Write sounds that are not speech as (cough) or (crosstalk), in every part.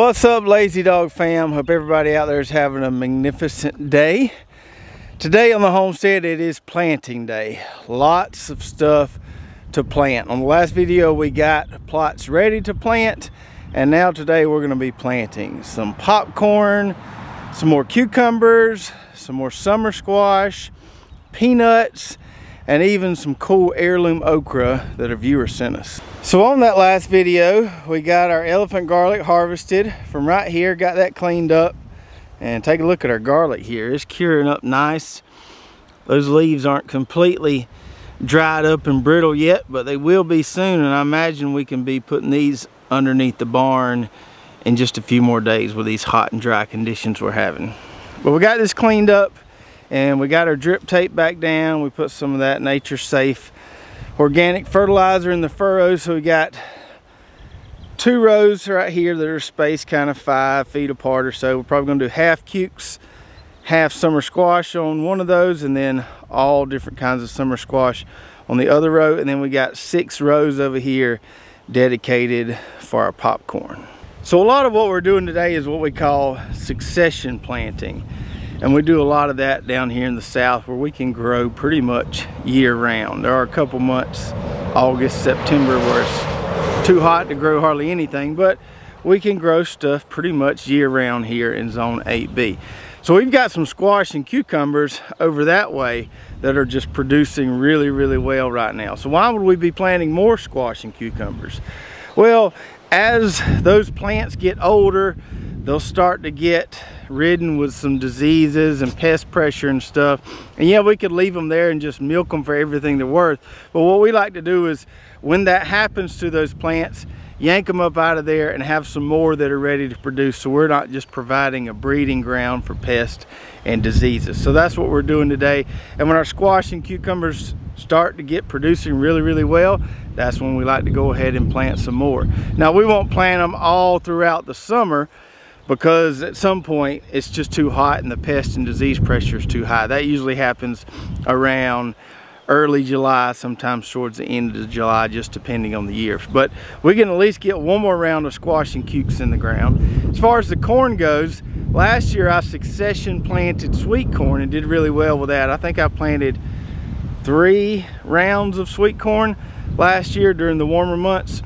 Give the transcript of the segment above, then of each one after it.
What's up Lazy Dog fam? Hope everybody out there is having a magnificent day. Today on the homestead it is planting day. Lots of stuff to plant. On the last video we got plots ready to plant and now today we're going to be planting some popcorn, some more cucumbers, some more summer squash, peanuts, and even some cool heirloom okra that a viewer sent us. So on that last video, we got our elephant garlic harvested from right here, got that cleaned up. And take a look at our garlic here. It's curing up nice. Those leaves aren't completely dried up and brittle yet, but they will be soon. And I imagine we can be putting these underneath the barn in just a few more days with these hot and dry conditions we're having. But we got this cleaned up and we got our drip tape back down. We put some of that nature safe organic fertilizer in the furrows. So we got two rows right here that are spaced kind of five feet apart or so. We're probably gonna do half cukes, half summer squash on one of those and then all different kinds of summer squash on the other row. And then we got six rows over here dedicated for our popcorn. So a lot of what we're doing today is what we call succession planting. And we do a lot of that down here in the south where we can grow pretty much year round. There are a couple months, August, September, where it's too hot to grow hardly anything, but we can grow stuff pretty much year round here in zone 8B. So we've got some squash and cucumbers over that way that are just producing really, really well right now. So why would we be planting more squash and cucumbers? Well, as those plants get older, they'll start to get ridden with some diseases and pest pressure and stuff. And yeah, we could leave them there and just milk them for everything they're worth. But what we like to do is when that happens to those plants, yank them up out of there and have some more that are ready to produce so we're not just providing a breeding ground for pests and diseases. So that's what we're doing today. And when our squash and cucumbers start to get producing really, really well, that's when we like to go ahead and plant some more. Now we won't plant them all throughout the summer because at some point it's just too hot and the pest and disease pressure is too high. That usually happens around early July, sometimes towards the end of July, just depending on the year. But we can at least get one more round of squash and cukes in the ground. As far as the corn goes, last year I succession planted sweet corn and did really well with that. I think I planted three rounds of sweet corn last year during the warmer months.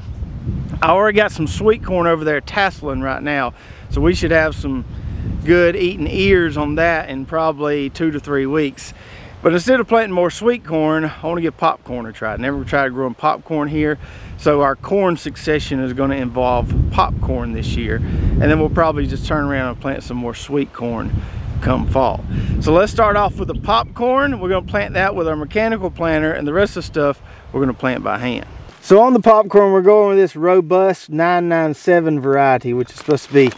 I already got some sweet corn over there tasseling right now. So we should have some good eating ears on that in probably two to three weeks. But instead of planting more sweet corn, I want to get popcorn to try. Never tried growing popcorn here. So our corn succession is going to involve popcorn this year. And then we'll probably just turn around and plant some more sweet corn come fall. So let's start off with the popcorn. We're going to plant that with our mechanical planter and the rest of the stuff we're going to plant by hand. So on the popcorn, we're going with this robust 997 variety, which is supposed to be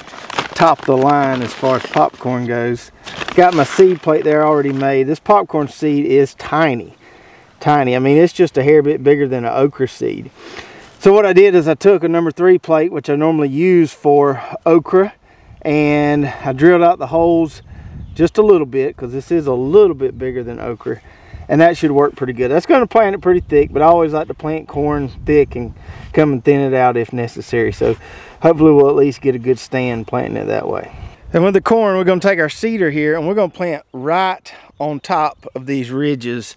top of the line as far as popcorn goes. Got my seed plate there already made. This popcorn seed is tiny, tiny. I mean, it's just a hair bit bigger than an okra seed. So what I did is I took a number three plate, which I normally use for okra, and I drilled out the holes just a little bit because this is a little bit bigger than okra and that should work pretty good. That's going to plant it pretty thick, but I always like to plant corn thick and come and thin it out if necessary. So hopefully we'll at least get a good stand planting it that way. And with the corn, we're going to take our seeder here and we're going to plant right on top of these ridges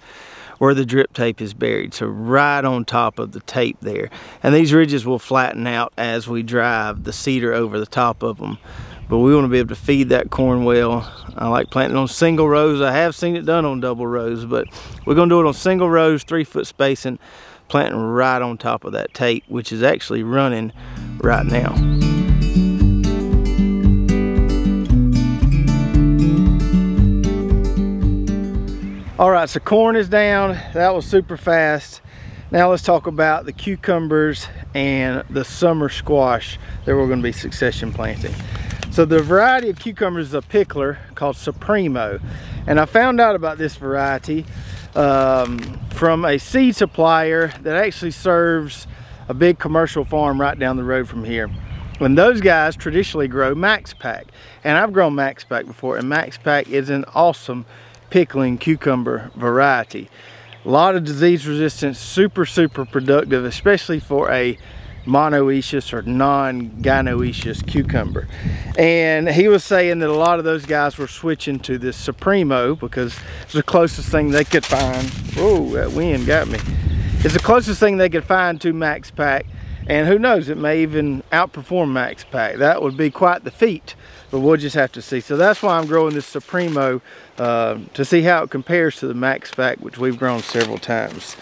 where the drip tape is buried. So right on top of the tape there. And these ridges will flatten out as we drive the seeder over the top of them but we want to be able to feed that corn well. I like planting on single rows. I have seen it done on double rows, but we're gonna do it on single rows, three foot spacing, planting right on top of that tape, which is actually running right now. All right, so corn is down. That was super fast. Now let's talk about the cucumbers and the summer squash that we're gonna be succession planting. So the variety of cucumbers is a pickler called Supremo. And I found out about this variety um, from a seed supplier that actually serves a big commercial farm right down the road from here. When those guys traditionally grow Max Pack. And I've grown Max Pack before and Max Pack is an awesome pickling cucumber variety. A lot of disease resistance, super, super productive, especially for a monoecious or non-gynoecious cucumber. And he was saying that a lot of those guys were switching to this Supremo because it's the closest thing they could find. Oh, that wind got me. It's the closest thing they could find to Max Pack. And who knows, it may even outperform Max Pack. That would be quite the feat, but we'll just have to see. So that's why I'm growing this Supremo uh, to see how it compares to the Max Pack, which we've grown several times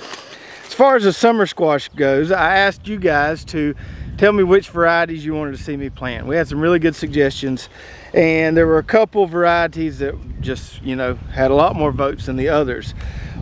far as the summer squash goes, I asked you guys to tell me which varieties you wanted to see me plant. We had some really good suggestions and there were a couple varieties that just, you know, had a lot more votes than the others.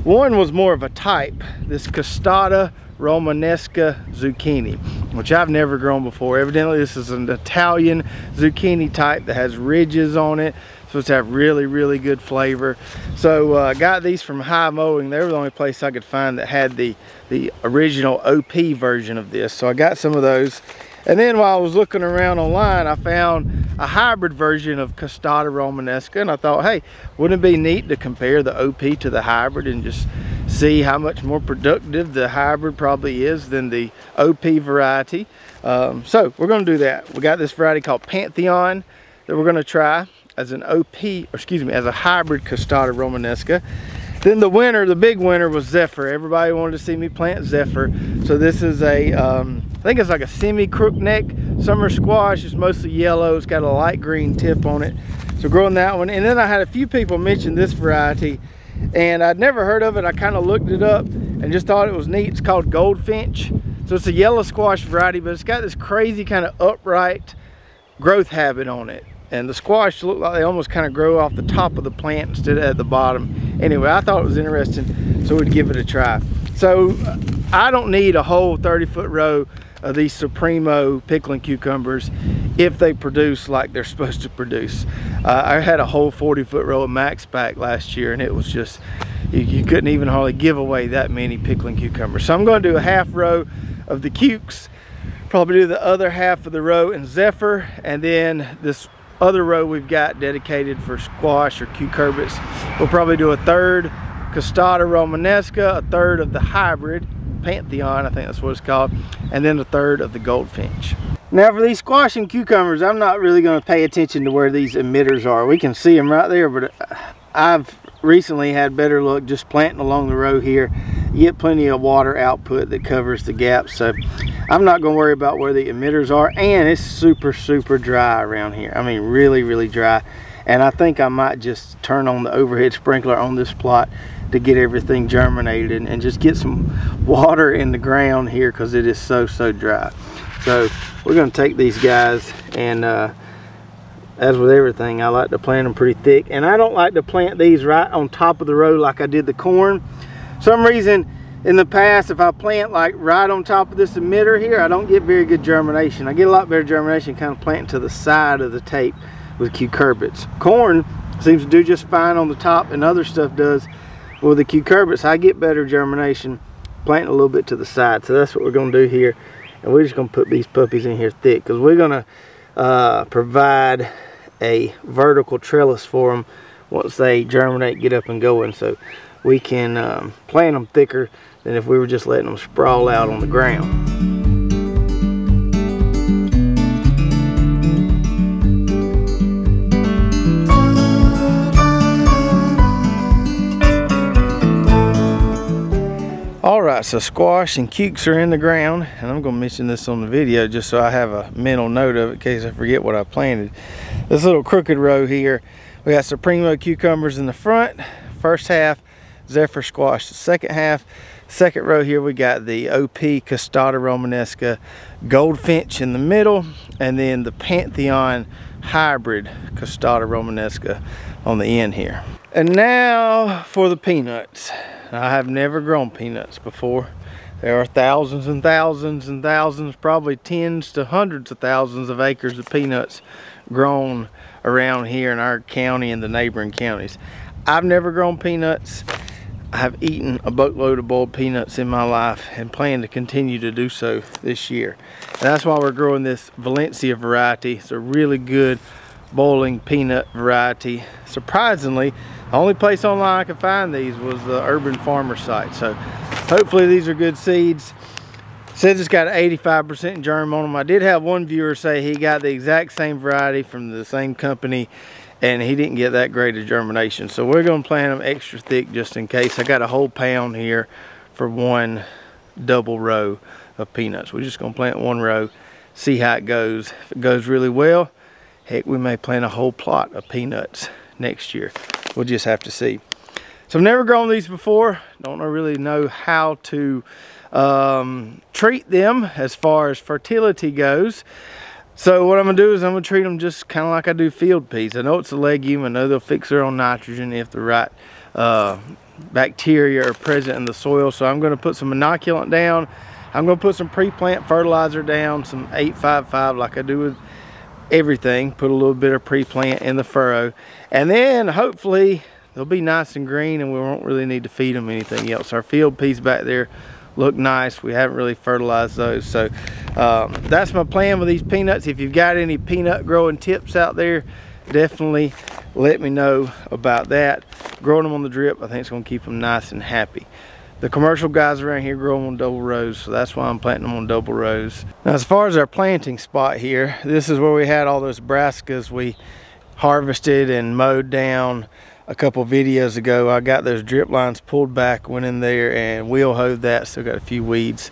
One was more of a type, this Costata Romanesca zucchini, which I've never grown before. Evidently this is an Italian zucchini type that has ridges on it supposed to have really, really good flavor. So I uh, got these from High Mowing. They were the only place I could find that had the, the original OP version of this. So I got some of those. And then while I was looking around online, I found a hybrid version of Costata Romanesca. And I thought, hey, wouldn't it be neat to compare the OP to the hybrid and just see how much more productive the hybrid probably is than the OP variety. Um, so we're gonna do that. We got this variety called Pantheon that we're gonna try as an OP, excuse me, as a hybrid Costata Romanesca. Then the winner, the big winner was Zephyr. Everybody wanted to see me plant Zephyr. So this is a, um, I think it's like a semi-crook neck summer squash. It's mostly yellow. It's got a light green tip on it. So growing that one. And then I had a few people mention this variety and I'd never heard of it. I kind of looked it up and just thought it was neat. It's called Goldfinch. So it's a yellow squash variety, but it's got this crazy kind of upright growth habit on it and the squash look like they almost kind of grow off the top of the plant instead of at the bottom. Anyway i thought it was interesting so we'd give it a try. So i don't need a whole 30 foot row of these supremo pickling cucumbers if they produce like they're (laughs) supposed to produce. Uh, i had a whole 40 foot row of max pack last year and it was just you, you couldn't even hardly give away that many pickling cucumbers. So i'm going to do a half row of the cukes probably do the other half of the row in Zephyr and then this other row we've got dedicated for squash or cucurbits. We'll probably do a third Costata Romanesca, a third of the hybrid Pantheon, I think that's what it's called, and then a third of the Goldfinch. Now for these squash and cucumbers, I'm not really going to pay attention to where these emitters are. We can see them right there, but uh, I've recently had better luck just planting along the row here. You get plenty of water output that covers the gaps. So I'm not going to worry about where the emitters are. And it's super, super dry around here. I mean, really, really dry. And I think I might just turn on the overhead sprinkler on this plot to get everything germinated and just get some water in the ground here because it is so, so dry. So we're going to take these guys and uh, as with everything, I like to plant them pretty thick. And I don't like to plant these right on top of the row like I did the corn. Some reason in the past, if I plant like right on top of this emitter here, I don't get very good germination. I get a lot better germination kind of planting to the side of the tape with cucurbits. Corn seems to do just fine on the top and other stuff does. With the cucurbits, I get better germination planting a little bit to the side. So that's what we're gonna do here. And we're just gonna put these puppies in here thick because we're gonna uh, provide a vertical trellis for them once they germinate, get up and going. So we can um, plant them thicker than if we were just letting them sprawl out on the ground. Right, so squash and cukes are in the ground, and I'm gonna mention this on the video just so I have a mental note of it in case I forget what I planted. This little crooked row here, we got Supremo cucumbers in the front, first half, Zephyr squash the second half. Second row here we got the OP Costata Romanesca Goldfinch in the middle, and then the Pantheon Hybrid Costata Romanesca on the end here. And now for the peanuts. I have never grown peanuts before. There are thousands and thousands and thousands, probably tens to hundreds of thousands of acres of peanuts grown around here in our county and the neighboring counties. I've never grown peanuts. I have eaten a boatload of boiled peanuts in my life and plan to continue to do so this year. And that's why we're growing this Valencia variety. It's a really good boiling peanut variety. Surprisingly, only place online I could find these was the Urban Farmer site. So hopefully these are good seeds. Says it's got 85% germ on them. I did have one viewer say he got the exact same variety from the same company and he didn't get that great of germination. So we're gonna plant them extra thick just in case. I got a whole pound here for one double row of peanuts. We're just gonna plant one row, see how it goes. If it goes really well, heck, we may plant a whole plot of peanuts next year. We'll just have to see. So I've never grown these before. Don't really know how to um, treat them as far as fertility goes. So what I'm gonna do is I'm gonna treat them just kind of like I do field peas. I know it's a legume. I know they'll fix their own nitrogen if the right uh, bacteria are present in the soil. So I'm gonna put some inoculant down. I'm gonna put some pre-plant fertilizer down, some 855 like I do with everything. Put a little bit of pre-plant in the furrow. And then hopefully they'll be nice and green and we won't really need to feed them anything else. Our field peas back there look nice. We haven't really fertilized those. So um, that's my plan with these peanuts. If you've got any peanut growing tips out there, definitely let me know about that. Growing them on the drip, I think it's gonna keep them nice and happy. The commercial guys around here grow them on double rows, so that's why I'm planting them on double rows. Now, as far as our planting spot here, this is where we had all those brassicas we harvested and mowed down a couple videos ago. I got those drip lines pulled back, went in there and wheel hoed that. Still got a few weeds,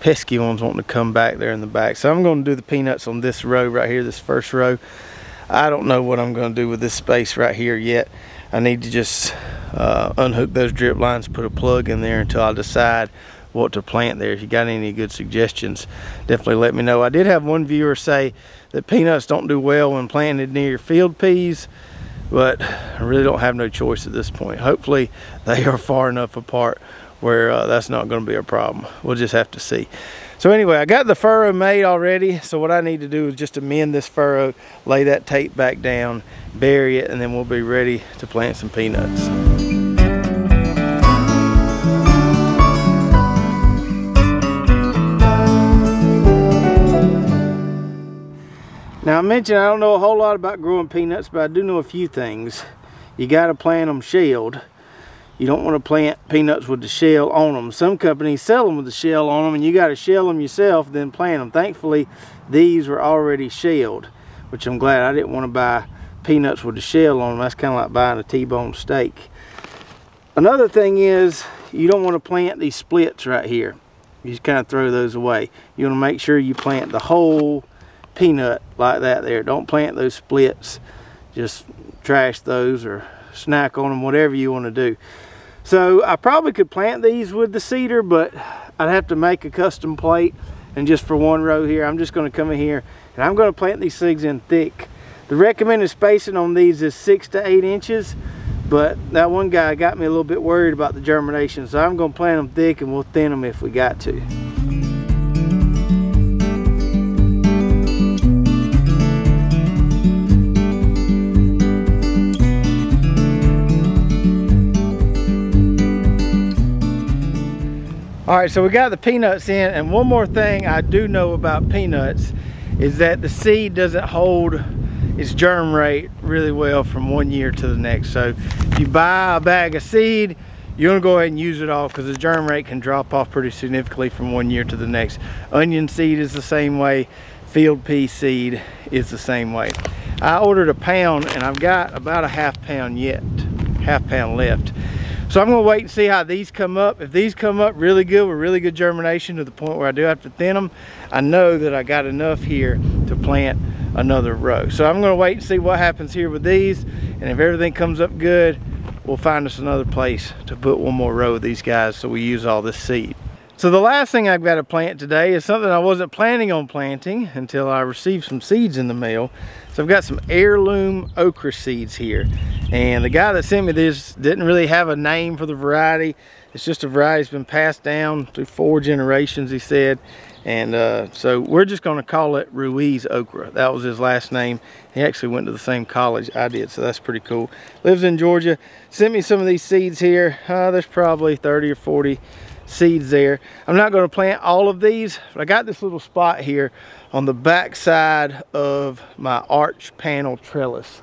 pesky ones wanting to come back there in the back. So I'm gonna do the peanuts on this row right here, this first row. I don't know what I'm gonna do with this space right here yet. I need to just uh, unhook those drip lines, put a plug in there until I decide what to plant there. If you got any good suggestions, definitely let me know. I did have one viewer say that peanuts don't do well when planted near field peas but I really don't have no choice at this point. Hopefully they are far enough apart where uh, that's not going to be a problem. We'll just have to see. So anyway, I got the furrow made already. So what I need to do is just amend this furrow, lay that tape back down, bury it, and then we'll be ready to plant some peanuts. Now I mentioned I don't know a whole lot about growing peanuts, but I do know a few things. You got to plant them shelled. You don't want to plant peanuts with the shell on them. Some companies sell them with the shell on them and you got to shell them yourself, then plant them. Thankfully, these were already shelled, which I'm glad I didn't want to buy peanuts with the shell on them. That's kind of like buying a T-bone steak. Another thing is you don't want to plant these splits right here. You just kind of throw those away. You want to make sure you plant the whole peanut like that there. Don't plant those splits. Just trash those or snack on them, whatever you want to do. So I probably could plant these with the seeder, but I'd have to make a custom plate. And just for one row here, I'm just going to come in here and I'm going to plant these seeds in thick. The recommended spacing on these is six to eight inches, but that one guy got me a little bit worried about the germination. So I'm going to plant them thick and we'll thin them if we got to. All right, so we got the peanuts in, and one more thing I do know about peanuts is that the seed doesn't hold its germ rate really well from one year to the next. So if you buy a bag of seed, you want to go ahead and use it all because the germ rate can drop off pretty significantly from one year to the next. Onion seed is the same way. Field pea seed is the same way. I ordered a pound and I've got about a half pound yet, half pound left. So I'm gonna wait and see how these come up. If these come up really good with really good germination to the point where I do have to thin them, I know that I got enough here to plant another row. So I'm gonna wait and see what happens here with these. And if everything comes up good, we'll find us another place to put one more row of these guys so we use all this seed. So the last thing I've got to plant today is something I wasn't planning on planting until I received some seeds in the mail. So I've got some heirloom okra seeds here. And the guy that sent me this didn't really have a name for the variety. It's just a variety that's been passed down through four generations, he said. And uh, so we're just gonna call it Ruiz Okra. That was his last name. He actually went to the same college I did, so that's pretty cool. Lives in Georgia. Sent me some of these seeds here. Uh, there's probably 30 or 40 seeds there. I'm not gonna plant all of these, but I got this little spot here on the back side of my arch panel trellis.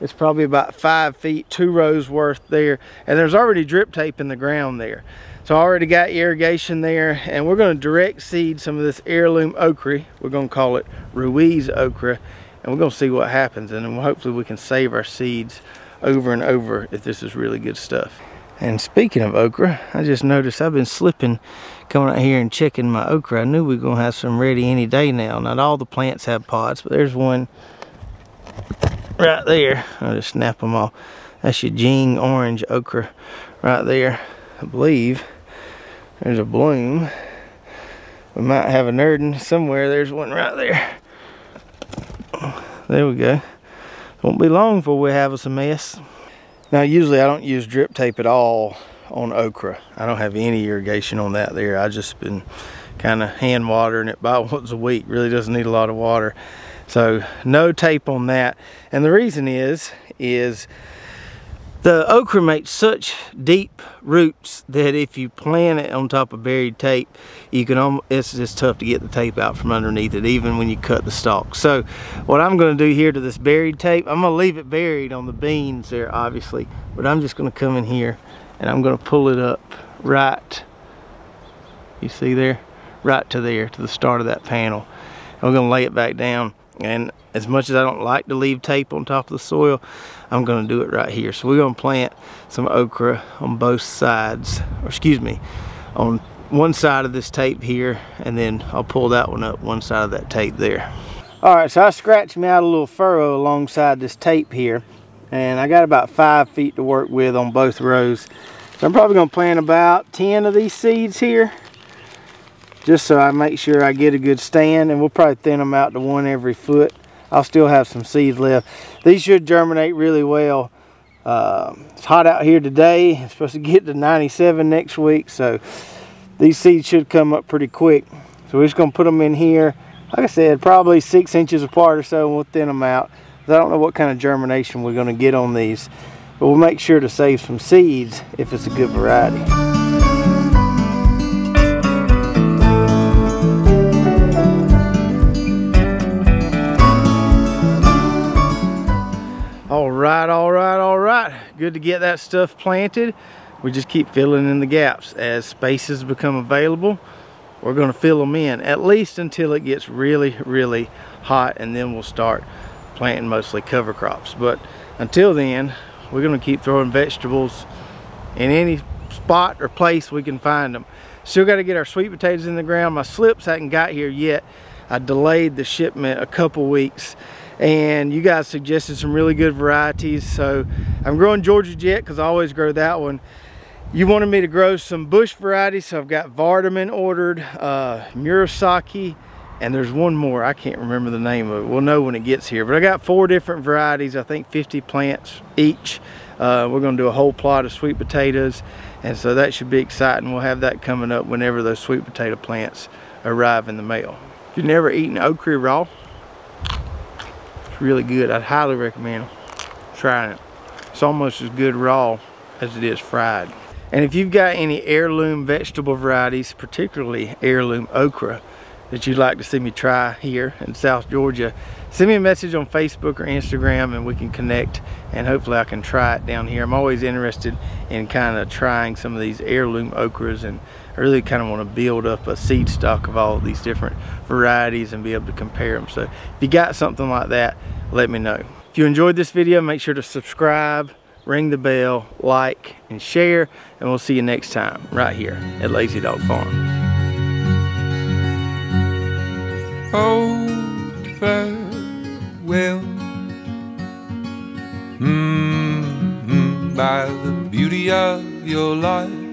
It's probably about five feet, two rows worth there. And there's already drip tape in the ground there. So I already got irrigation there and we're gonna direct seed some of this heirloom okra. We're gonna call it Ruiz okra and we're gonna see what happens and hopefully we can save our seeds over and over if this is really good stuff. And speaking of okra, I just noticed I've been slipping coming out here and checking my okra. I knew we were gonna have some ready any day now. Not all the plants have pods, but there's one right there. I'll just snap them off. That's your Jing orange okra right there. I believe there's a bloom. We might have a nerding somewhere. There's one right there. There we go. Won't be long before we have us a mess. Now usually I don't use drip tape at all on okra. I don't have any irrigation on that there. I just been kind of hand watering it about (laughs) once a week. Really doesn't need a lot of water. So no tape on that. And the reason is, is the okra makes such deep roots that if you plant it on top of buried tape, you can almost, it's just tough to get the tape out from underneath it, even when you cut the stalk. So what I'm gonna do here to this buried tape, I'm gonna leave it buried on the beans there, obviously, but I'm just gonna come in here and I'm gonna pull it up right, you see there? Right to there, to the start of that panel. I'm gonna lay it back down and as much as I don't like to leave tape on top of the soil, I'm gonna do it right here. So we're gonna plant some okra on both sides, or excuse me, on one side of this tape here, and then I'll pull that one up one side of that tape there. All right, so I scratched me out a little furrow alongside this tape here, and I got about five feet to work with on both rows. So I'm probably gonna plant about 10 of these seeds here just so I make sure I get a good stand and we'll probably thin them out to one every foot. I'll still have some seeds left. These should germinate really well. Uh, it's hot out here today. It's supposed to get to 97 next week, so these seeds should come up pretty quick. So we're just gonna put them in here. Like I said, probably six inches apart or so, and we'll thin them out. I don't know what kind of germination we're gonna get on these, but we'll make sure to save some seeds if it's a good variety. Right, all right, all right. Good to get that stuff planted. We just keep filling in the gaps. As spaces become available, we're gonna fill them in, at least until it gets really, really hot, and then we'll start planting mostly cover crops. But until then, we're gonna keep throwing vegetables in any spot or place we can find them. Still gotta get our sweet potatoes in the ground. My slips hadn't got here yet. I delayed the shipment a couple weeks and you guys suggested some really good varieties so I'm growing Georgia Jet because I always grow that one. You wanted me to grow some bush varieties so I've got Vardaman ordered uh, Murasaki and there's one more I can't remember the name of it. We'll know when it gets here but I got four different varieties I think 50 plants each. Uh, we're gonna do a whole plot of sweet potatoes and so that should be exciting. We'll have that coming up whenever those sweet potato plants arrive in the mail. If you've never eaten okra raw really good. I'd highly recommend trying it. It's almost as good raw as it is fried. And if you've got any heirloom vegetable varieties, particularly heirloom okra, that you'd like to see me try here in South Georgia, send me a message on Facebook or Instagram and we can connect and hopefully I can try it down here. I'm always interested in kind of trying some of these heirloom okras and I really kind of want to build up a seed stock of all of these different varieties and be able to compare them. So if you got something like that, let me know. If you enjoyed this video, make sure to subscribe, ring the bell, like, and share, and we'll see you next time right here at Lazy Dog Farm. Farewell. Mm -hmm, by the beauty of your life